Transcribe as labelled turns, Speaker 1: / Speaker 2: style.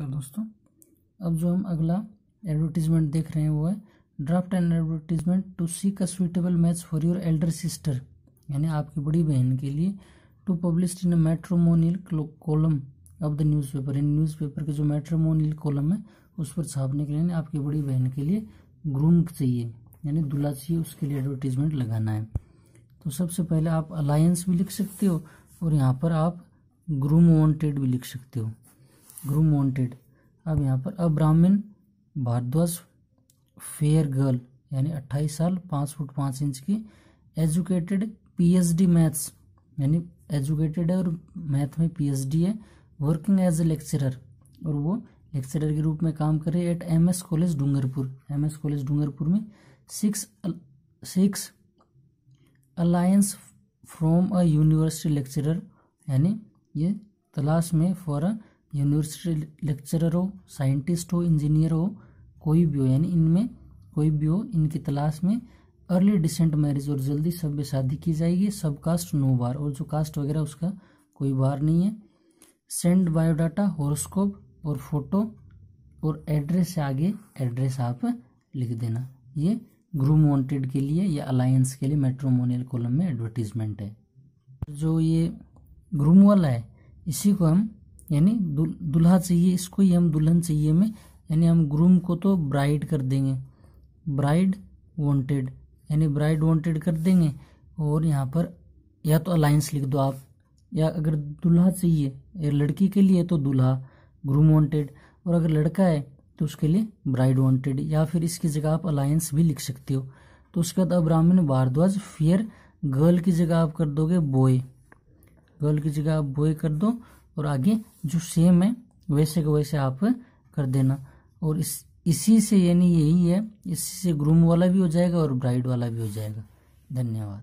Speaker 1: नमस्कार दोस्तों। अब जो हम अगला एडवर्टीजमेंट देख रहे हैं वो है draft and advertisement to seek a suitable match for your elder sister यानी आपकी बड़ी बहन के लिए to publish in matrimonial column of the newspaper in newspaper के जो मेट्रोमोनियल कॉलम है, उस पर छापने के लिए आपकी बड़ी बहन के लिए ग्रूम चाहिए, यानी दूल्हा चाहिए, उसके लिए एडवर्टीजमेंट लगाना है। तो सबसे पहले आप अलायंस भी लिख सकते हो, और यहाँ पर आप ग्रूम वॉन्टेड भी लिख सकते हो। ग्रूम वॉन्टेड अब यहाँ पर अब ब्राह्मण भारद्वाज फेयर गर्ल यानी 28 साल, पाँच फुट पाँच इंच की एजुकेटेड पीएचडी मैथ्स यानी एजुकेटेड है और मैथ में पीएचडी है वर्किंग एज ए लेक्चरर और वो लेक्चरर के रूप में काम करे at M S college Dungarpur M S college Dungarpur में six six alliance from a university lecturer यानी ये तलाश में फॉर अ यूनिवर्सिटी लेक्चरर हो साइंटिस्ट हो इंजीनियर हो, कोई भी हो, यानी इनमें कोई भी हो, इनकी तलाश में अर्ली डिसेंट मैरिज और जल्दी सभ्य शादी की जाएगी। सब कास्ट नो बार, और जो कास्ट वगैरह, उसका कोई बार नहीं है। सेंड बायोडाटा होरोस्कोप और फ़ोटो और एड्रेस से आगे एड्रेस आप लिख देना। ये ग्रूम वांटेड के लिए या अलायंस के लिए मेट्रोमोनियल कॉलम में एडवर्टीजमेंट है। जो ये ग्रूम वाला है, इसी को हम यानी दुल्हा चाहिए, इसको ही हम दुल्हन चाहिए में, यानी हम ग्रूम को तो ब्राइड कर देंगे। ब्राइड वांटेड यानी ब्राइड वांटेड कर देंगे, और यहाँ पर या तो अलायंस लिख दो आप, या अगर दुल्हा चाहिए, या लड़की के लिए तो दुल्हा ग्रूम वांटेड और अगर लड़का है तो उसके लिए ब्राइड वांटेड या फिर इसकी जगह आप अलायंस भी लिख सकते हो। तो उसके बाद अब ब्राह्मण भारद्वाज फियर गर्ल की जगह आप कर दोगे बॉय गर्ल की जगह आप बॉय कर दो और आगे जो सेम है, वैसे के वैसे आप कर देना। और इस, इसी से यानी यही है, इसी से ग्रूम वाला भी हो जाएगा और ब्राइड वाला भी हो जाएगा। धन्यवाद।